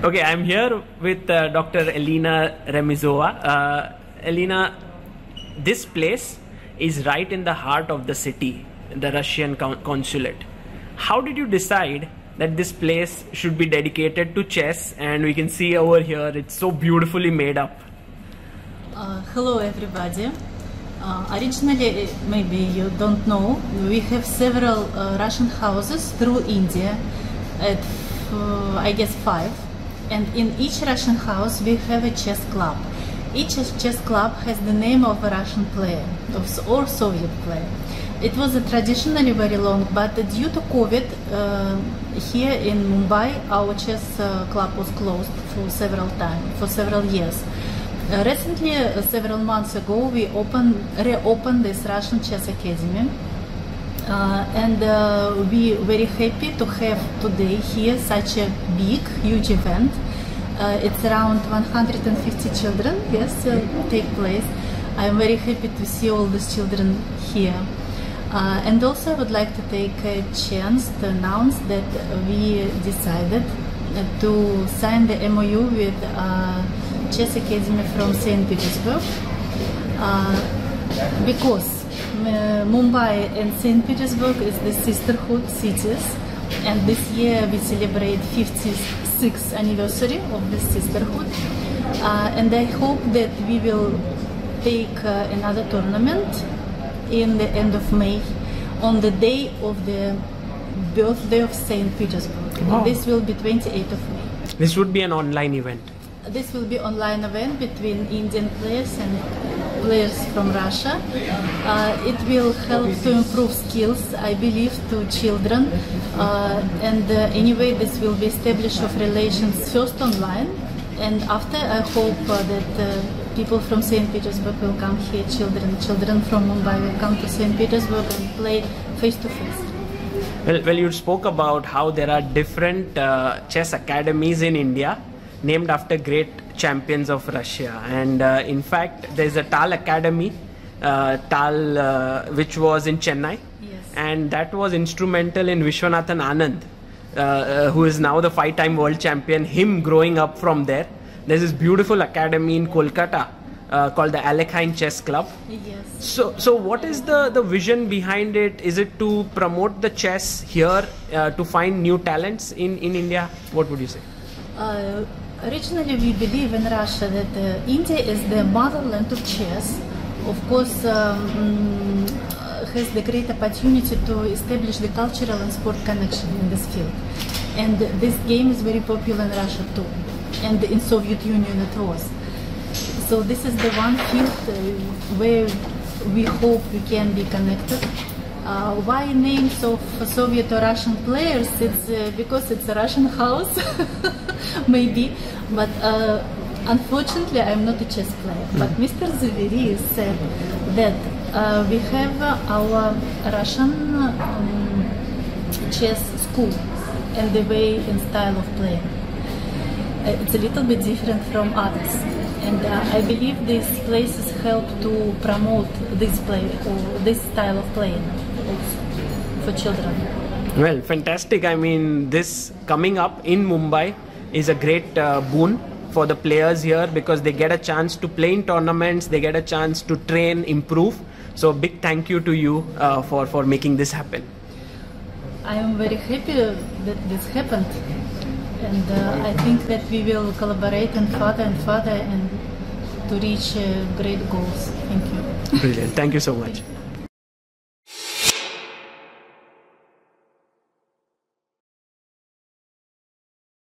Okay, I'm here with uh, Dr. Elena Remizova. Uh, Elena, this place is right in the heart of the city, the Russian consulate. How did you decide that this place should be dedicated to chess? And we can see over here, it's so beautifully made up. Uh, hello, everybody. Uh, originally, maybe you don't know, we have several uh, Russian houses through India, at uh, I guess five, and in each Russian house we have a chess club. Each chess club has the name of a Russian player or Soviet player. It was a traditionally very long, but due to COVID, uh, here in Mumbai, our chess uh, club was closed for several times, for several years. Uh, recently, uh, several months ago, we opened, reopened this Russian Chess Academy. Uh, and uh, we very happy to have today here such a big, huge event. Uh, it's around 150 children, yes, uh, take place. I'm very happy to see all these children here. and also, I would like to take a chance to announce that we decided to sign the MOU with Chess Academy from St. Petersburg uh, because uh, Mumbai and St. Petersburg is the sisterhood cities and this year we celebrate 56th anniversary of the sisterhood uh, and I hope that we will take uh, another tournament in the end of May on the day of the birthday of St. Petersburg. Wow. This will be 28th of May. This would be an online event this will be online event between Indian players and players from Russia. Uh, it will help to improve skills, I believe, to children. Uh, and uh, anyway, this will be established of relations first online, and after I hope uh, that uh, people from St. Petersburg will come here, children, children from Mumbai will come to St. Petersburg and play face to face. Well, well, you spoke about how there are different uh, chess academies in India named after great champions of Russia. And uh, in fact, there's a Tal Academy, uh, Tal, uh, which was in Chennai. Yes. And that was instrumental in Vishwanathan Anand, uh, uh, who is now the five time world champion, him growing up from there. There's this beautiful academy in Kolkata. Uh, called the Alekhine Chess Club. Yes. So, so what is the, the vision behind it? Is it to promote the chess here, to find new talents in, in India? What would you say? Originally, we believe in Russia that uh, India is the motherland of chess. Of course, um, has the great opportunity to establish the cultural and sport connection in this field. And this game is very popular in Russia too, and in Soviet Union it was. So this is the one field uh, where we hope we can be connected. Uh, why names of Soviet or Russian players? It's uh, because it's a Russian house. maybe. But uh, unfortunately, I'm not a chess player. Mm. But Mr. Zaveri said that uh, we have our Russian um, chess school and the way and style of playing. Uh, it's a little bit different from others. And uh, I believe these places help to promote this play or this style of playing for children. Well, fantastic. I mean, this coming up in Mumbai is a great uh, boon for the players here because they get a chance to play in tournaments, they get a chance to train, improve. So big thank you to you uh, for for making this happen. I am very happy that this happened, and uh, I think that we will collaborate and further and further and to reach uh, great goals. Thank you. Brilliant. Thank you so much.